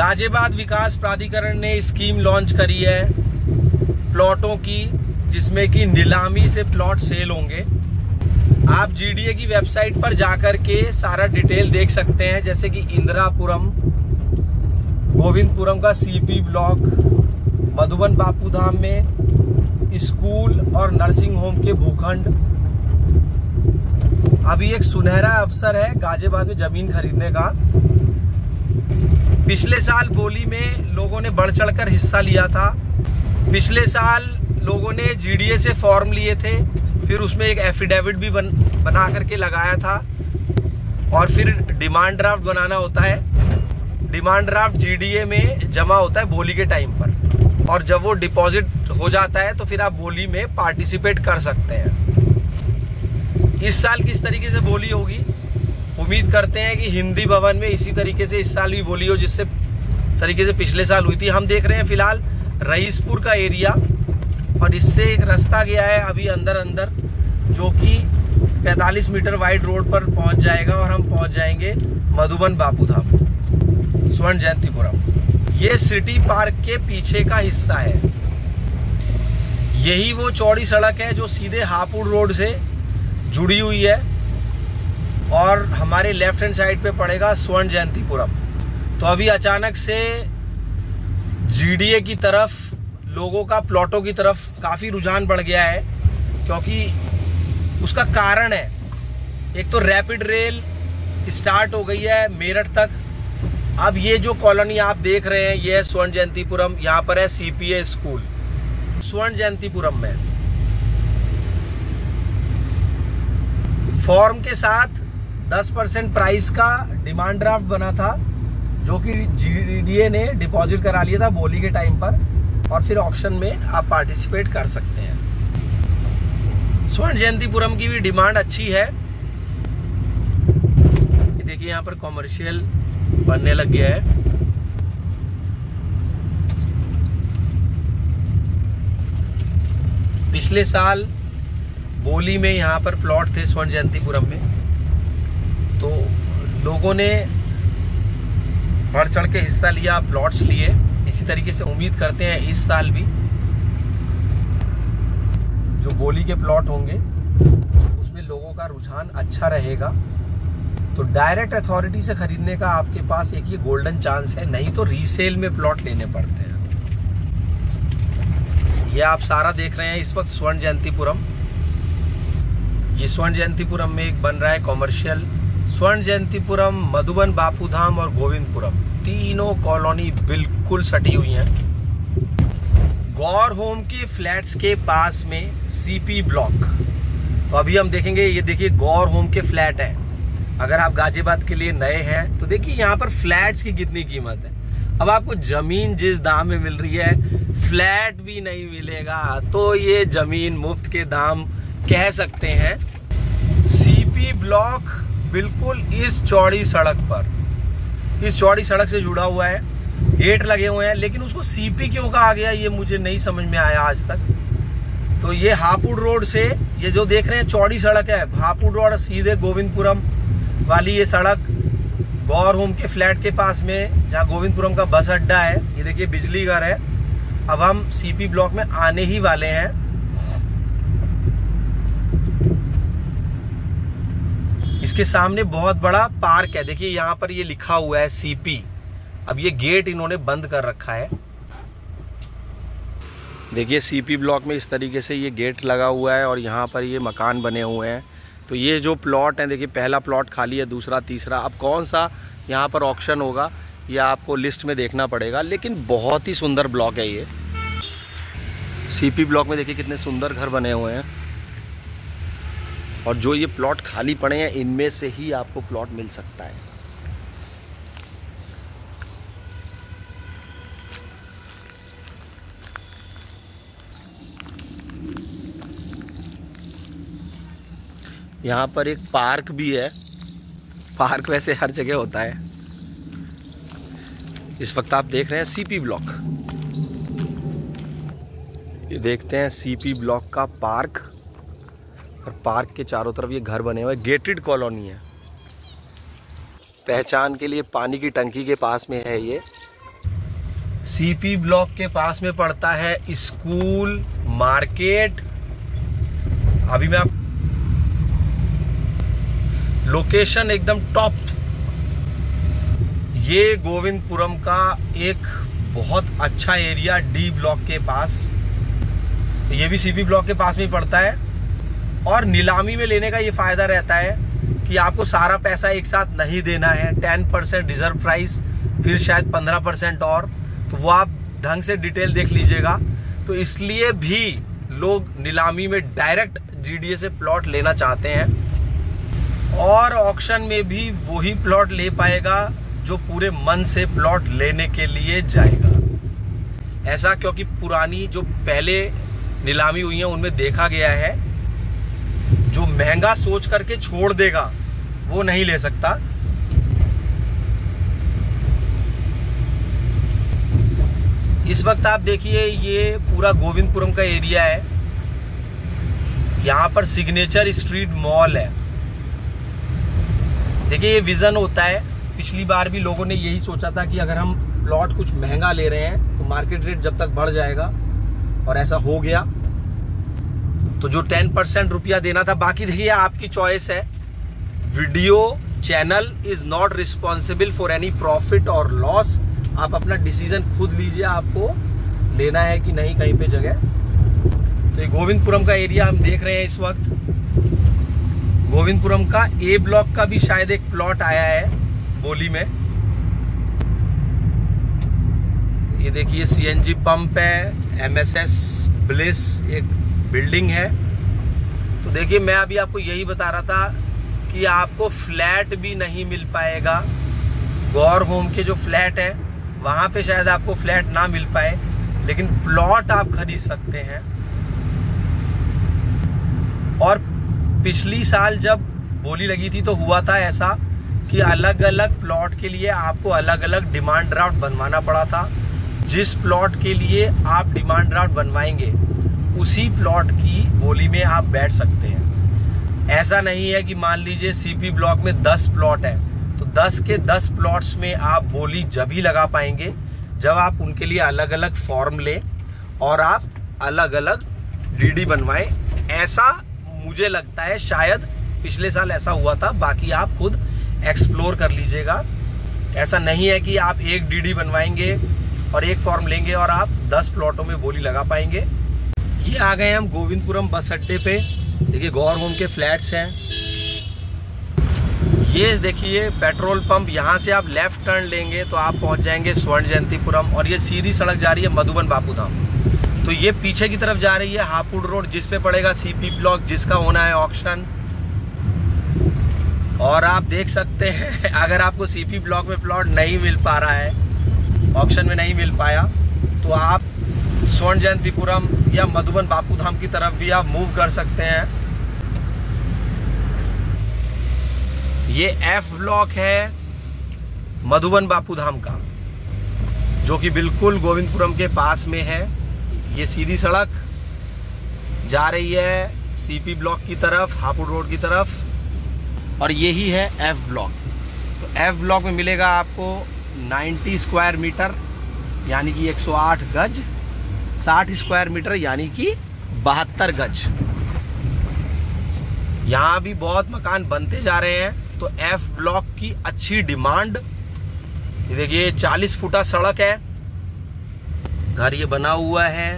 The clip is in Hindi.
गाजियाबाद विकास प्राधिकरण ने स्कीम लॉन्च करी है प्लॉटों की, जिसमें कि नीलामी से प्लॉट सेल होंगे। आप जीडीए की वेबसाइट पर जाकर के सारा डिटेल देख सकते हैं, जैसे कि इंदिरापुरम, गोविंदपुरम का सीपी ब्लॉक, मधुबन बापू धाम में, स्कूल और नर्सिंग होम के भूखंड। अभी एक सुनहरा अवसर है गाजियाबाद में ज़मीन खरीदने का। पिछले साल बोली में लोगों ने बढ़ चढ़कर हिस्सा लिया था। पिछले साल लोगों ने जीडीए से फॉर्म लिए थे फिर उसमें एक एफिडेविट भी बन, बना करके लगाया था। और फिर डिमांड ड्राफ्ट बनाना होता है। डिमांड ड्राफ्ट जीडीए में जमा होता है बोली के टाइम पर। और जब वो डिपॉजिट हो जाता है तो फिर आप बोली में पार्टिसिपेट कर सकते हैं। इस साल किस तरीके से बोली होगी? उम्मीद करते हैं कि हिंदी भवन में इसी तरीके से इस साल भी बोली हो, जिससे तरीके से पिछले साल हुई थी। हम देख रहे हैं फ़िलहाल रईसपुर का एरिया और इससे एक रास्ता गया है अभी अंदर अंदर जो कि 45 मीटर वाइड रोड पर पहुँच जाएगा और हम पहुँच जाएँगे मधुबन बापू धाम स्वर्ण जयंतीपुरम। ये सिटी पार्क के पीछे का हिस्सा है। यही वो चौड़ी सड़क है जो सीधे हापुड़ रोड से जुड़ी हुई है। और हमारे लेफ़्ट हैंड साइड पे पड़ेगा स्वर्ण जयंतीपुरम। तो अभी अचानक से जीडीए की तरफ़, लोगों का प्लॉटों की तरफ़ काफ़ी रुझान बढ़ गया है, क्योंकि उसका कारण है। एक तो रैपिड रेल स्टार्ट हो गई है मेरठ तक। अब ये जो कॉलोनी आप देख रहे हैं, ये है स्वर्ण जयंतीपुरम, यहाँ पर है सीपीए स्कूल स्वर्ण जयंतीपुरम में। फॉर्म के साथ 10 परसेंट प्राइस का डिमांड ड्राफ्ट बना था, जो कि जीडीए ने डिपॉजिट करा लिया था बोली के टाइम पर, और फिर ऑप्शन में आप पार्टिसिपेट कर सकते हैं। स्वर्ण जयंतीपुरम की भी डिमांड अच्छी है। देखिए, यहाँ पर कॉमर्शियल बनने लग गया है। पिछले साल बोली में यहाँ पर प्लॉट थे स्वर्ण जयंतीपुरम में। तो लोगों ने बढ़ चढ़ के हिस्सा लिया प्लॉट्स लिए। इसी तरीके से उम्मीद करते हैं इस साल भी जो गोली के प्लॉट होंगे, उसमें लोगों का रुझान अच्छा रहेगा। तो डायरेक्ट अथॉरिटी से खरीदने का आपके पास एक ये गोल्डन चांस है, नहीं तो रीसेल में प्लॉट लेने पड़ते हैं। ये आप सारा देख रहे हैं इस वक्त स्वर्ण जयंतीपुरम। ये स्वर्ण जयंतीपुरम में एक बन रहा है कॉमर्शियल स्वर्ण जयंतीपुरम मधुबन बापूधाम और गोविंदपुरम। तीनों कॉलोनी बिल्कुल सटी हुई हैं। गौर होम के फ्लैट्स के पास में सीपी ब्लॉक। तो अभी हम देखेंगे, ये देखिए, गौर होम के फ्लैट है। अगर आप गाजियाबाद के लिए नए हैं तो देखिए, यहाँ पर फ्लैट्स की कितनी कीमत है। अब आपको ज़मीन जिस दाम में मिल रही है, फ्लैट भी नहीं मिलेगा। तो ये ज़मीन मुफ़्त के दाम कह सकते हैं। सीपी ब्लॉक बिल्कुल इस चौड़ी सड़क पर। इस चौड़ी सड़क से जुड़ा हुआ है। गेट लगे हुए हैं, लेकिन उसको सीपी क्यों कहा गया ये मुझे नहीं समझ में आया आज तक। तो ये हापुड़ रोड से, ये जो देख रहे हैं, चौड़ी सड़क है। हापुड़ रोड सीधे गोविंदपुरम वाली ये सड़क, गौर होम के फ्लैट के पास में, जहाँ गोविंदपुरम का बस अड्डा है, ये देखिए बिजली घर है। अब हम सीपी ब्लॉक में आने ही वाले हैं। इसके सामने बहुत बड़ा पार्क है। देखिए, यहाँ पर ये लिखा हुआ है सीपी अब ये गेट इन्होंने बंद कर रखा है। देखिए सीपी ब्लॉक में इस तरीके से ये गेट लगा हुआ है और यहाँ पर ये मकान बने हुए हैं। तो ये जो प्लॉट है, देखिए, पहला प्लॉट खाली है, दूसरा, तीसरा। अब कौन सा यहाँ पर ऑप्शन होगा, ये आपको लिस्ट में देखना पड़ेगा, लेकिन बहुत ही सुंदर ब्लॉक है ये। सीपी ब्लॉक में देखिए कितने सुंदर घर बने हुए हैं। और जो ये प्लॉट खाली पड़े हैं, इनमें से ही आपको प्लॉट मिल सकता है। यहाँ पर एक पार्क भी है। पार्क वैसे हर जगह होता है। इस वक्त आप देख रहे हैं सीपी ब्लॉक ये देखते हैं सीपी ब्लॉक का पार्क और पार्क के चारों तरफ़ ये घर बने हुए गेटेड कॉलोनी है। पहचान के लिए पानी की टंकी के पास में है ये। सीपी ब्लॉक के पास में पड़ता है स्कूल मार्केट। अभी मैं आप लोकेशन एकदम टॉप ये गोविंदपुरम का एक बहुत अच्छा एरिया डी ब्लॉक के पास। ये भी सीपी ब्लॉक के पास में पड़ता है। और नीलामी में लेने का ये फ़ायदा रहता है कि आपको सारा पैसा एक साथ नहीं देना है। टेन परसेंट रिज़र्व प्राइस, फिर शायद पंद्रह परसेंट और। तो वो आप ढंग से डिटेल देख लीजिएगा। तो इसलिए भी लोग नीलामी में डायरेक्ट जीडीए से प्लॉट लेना चाहते हैं। और ऑक्शन में भी वही प्लॉट ले पाएगा जो पूरे मन से प्लॉट लेने के लिए जाएगा। ऐसा क्योंकि पुरानी जो पहले नीलामी हुई है, उनमें देखा गया है जो महँगा सोच करके छोड़ देगा, वो नहीं ले सकता। इस वक्त आप देखिए, ये पूरा गोविंदपुरम का एरिया है। यहाँ पर सिग्नेचर स्ट्रीट मॉल है। देखिए, ये विजन होता है। पिछली बार भी लोगों ने यही सोचा था कि अगर हम प्लॉट कुछ महँगा ले रहे हैं तो मार्केट रेट जब तक बढ़ जाएगा, और ऐसा हो गया तो जो टेन परसेंट रुपया देना था, बाकी देखिए आपकी चॉइस है। Video channel is not responsible for any profit और लॉस आप अपना डिसीज़न खुद लीजिए, आपको लेना है कि नहीं कहीं पे जगह। तो ये गोविंदपुरम का एरिया हम देख रहे हैं इस वक्त। गोविंदपुरम का ए ब्लॉक का भी शायद एक प्लॉट आया है, बोली में। ये देखिए सी सीएनजी पंप है एमएसएस ब्लिस एक बिल्डिंग है। तो देखिए, मैं अभी आपको यही बता रहा था कि आपको फ्लैट भी नहीं मिल पाएगा। गौर होम के जो फ्लैट है, वहाँ पे शायद आपको फ्लैट ना मिल पाए, लेकिन प्लॉट आप खरीद सकते हैं। और पिछली साल जब बोली लगी थी तो हुआ था ऐसा कि अलग अलग प्लॉट के लिए आपको अलग अलग डिमांड ड्राफ्ट बनवाना पड़ा था। जिस प्लॉट के लिए आप डिमांड ड्राफ्ट बनवाएँगे उसी प्लॉट की बोली में आप बैठ सकते हैं। ऐसा नहीं है कि मान लीजिए सीपी ब्लॉक में 10 प्लॉट है तो 10 के 10 प्लॉट्स में आप बोली जब ही लगा पाएँगे, जब आप उनके लिए अलग अलग फॉर्म लें और आप अलग अलग डीडी बनवाएँ, ऐसा मुझे लगता है शायद पिछले साल ऐसा हुआ था, बाकी आप खुद एक्सप्लोर कर लीजिएगा। ऐसा नहीं है कि आप एक डीडी बनवाएँगे और एक फॉर्म लेंगे और आप 10 प्लॉटों में बोली लगा पाएँगे। ये आ गए हम गोविंदपुरम बस अड्डे पे। देखिए, गौर होम के फ्लैट्स हैं। ये देखिए, पेट्रोल पंप, यहाँ से आप लेफ़्ट टर्न लेंगे तो आप पहुँच जाएँगे स्वर्ण जयंतीपुरम और ये सीधी सड़क जा रही है मधुबन बापू धाम तो ये पीछे की तरफ़ जा रही है हापुड़ रोड, जिस पे पड़ेगा सीपी ब्लॉक, जिसका होना है ऑक्शन। और आप देख सकते हैं, अगर आपको सीपी ब्लॉक में प्लॉट नहीं मिल पा रहा है ऑप्शन में नहीं मिल पाया तो आप स्वर्ण जयंतीपुरम या मधुबन बापू धाम की तरफ़ भी आप मूव कर सकते हैं। ये एफ़ ब्लॉक है मधुबन बापू धाम का, जो कि बिल्कुल गोविंदपुरम के पास में है। ये सीधी सड़क जा रही है सीपी ब्लॉक की तरफ़, हापुड़ रोड की तरफ़, और यही है एफ़ ब्लॉक तो एफ़ ब्लॉक में मिलेगा आपको 90 स्क्वायर मीटर, यानी कि 108 गज। 60 स्क्वायर मीटर यानी कि बहत्तर गज। यहाँ भी बहुत मकान बनते जा रहे हैं तो एफ़ ब्लॉक की अच्छी डिमांड देखिए 40 फुटा सड़क है। घर ये बना हुआ है।